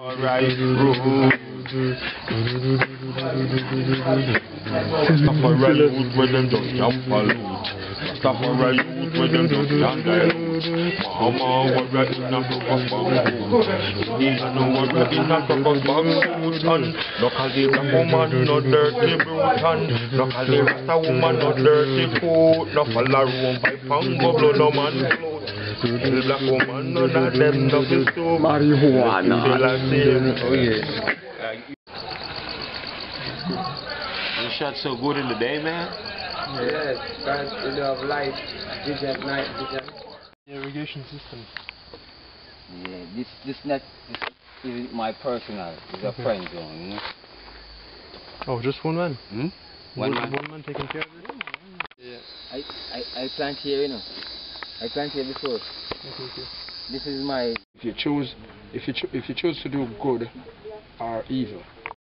Alright, road. Rastafari youth when them just jump a loot. Rastafari youth when them just jungle loot. Mama warrior in a crocus bag boot. Indian warrior in a crocus bag suit. And black woman no cause the Rasta man no dirty brute. And locally Rasta woman no dirty foot. No follow room by pango blood no man float. Still black woman none of them no be. Marijuana. Still a same. Oh yeah. You shot so good in the day, man. Yes, God, you know, of light, vision, night vision. irrigation system. Yeah, this this not this isn't my personal. It's a friend zone, you know. Oh, just one man. Hmm? One one, man. one man taking care of it. Yeah. I, I I plant here, you know. I plant here before. Okay, okay. This is my If you choose, if you cho- if you choose to do good or evil,